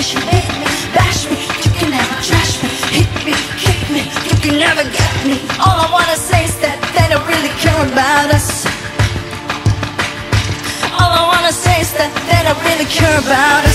Cause you make me, bash me, you can never trash me. Hit me, kick me, you can never get me. All I wanna say is that they don't really care about us. All I wanna say is that they don't really care about us.